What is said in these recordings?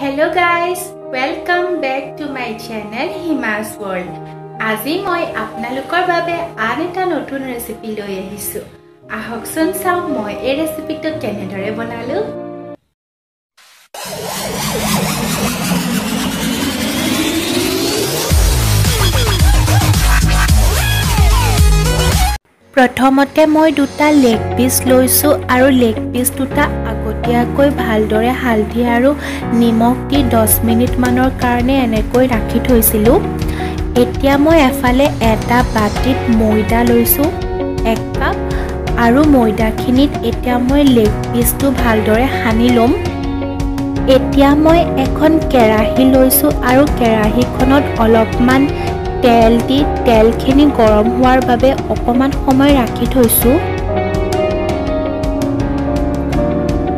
Hello' guys welcome back to my channel Himaj world আজি মই আপোনালোকৰ বাবে আন এটা নতুন ৰেচিপি লৈ আহিছোঁ। আহকচোন চাওঁ মই এই ৰেচিপিটো কেনেদৰে বনালোঁ। প্ৰথমতে মই দুটা লেগ পিচ লৈছোঁ আৰু লেগ পিচ দুটা আগতীয়াকৈ ভালদৰে হালধি আৰু নিমখ দি দহ মিনিটমানৰ কাৰণে এনেকৈ ৰাখি থৈছিলোঁ। এতিয়া মই এফালে এটা বাতিত ময়দা লৈছোঁ এক কাপ আৰু ময়দাখিনিত এতিয়া মই লেগ পিচটো ভালদৰে সানি ল'ম। এতিয়া মই এখন কেৰাহী লৈছোঁ আৰু কেৰাহীখনত অলপমান তেল দি তেলখিনি গৰম হোৱাৰ বাবে অকণমান সময় ৰাখি থৈছোঁ।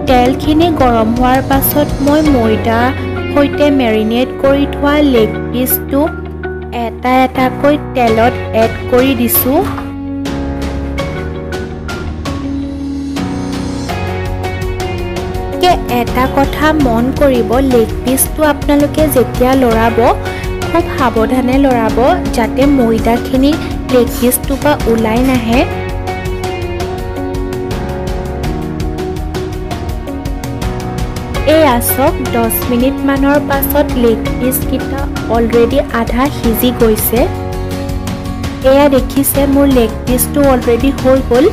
তেলখিনি গৰম হোৱাৰ পাছত মই ময়দাৰ সৈতে মেৰিনেট কৰি থোৱা লেগ পিচটো এটা এটাকৈ তেলত এড কৰি দিছোঁ। এটা কথা মন কৰিব লেগ পিচটো আপোনালোকে যেতিয়া লৰাব খুব সাৱধানে লৰাব যাতে ময়দাখিনি লেগ পিচটোৰ পৰা ওলাই নাহে। এয়া চাওক দহ মিনিটমানৰ পাছত লেগ পিচকেইটা অলৰেডি আধা সিজি গৈছে। এয়া দেখিছে মোৰ লেগ পিচটো অলৰেডি হৈ গ'ল।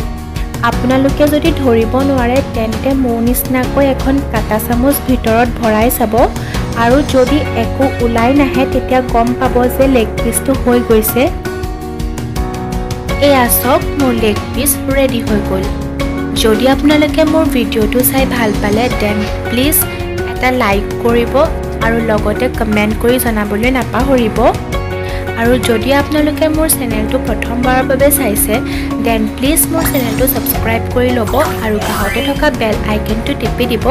আপোনালোকে যদি ধৰিব নোৱাৰে তেন্তে মোৰ নিচিনাকৈ এখন কাটা চামুচ ভিতৰত ভৰাই চাব। আৰু যদি একো ওলাই নাহে তেতিয়া গম পাব যে লেগ পিচটো হৈ গৈছে। এয়া চাওক মোৰ লেগ পিচ ৰেডি হৈ গ'ল। যদি আপোনালোকে মোৰ ভিডিঅ'টো চাই ভাল পালে দেন প্লিজ এটা লাইক কৰিব আৰু লগতে কমেণ্ট কৰি জনাবলৈ নাপাহৰিব। আৰু যদি আপোনালোকে মোৰ চেনেলটো প্ৰথমবাৰৰ বাবে চাইছে দেন প্লিজ মোৰ চেনেলটো ছাবস্ক্ৰাইব কৰি ল'ব আৰু কাষতে থকা বেল আইকনটো টিপি দিব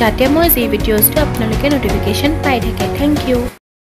যাতে মই যি ভিডিঅ'জটো আপোনালোকে ন'টিফিকেশ্যন পাই থাকে। Thank U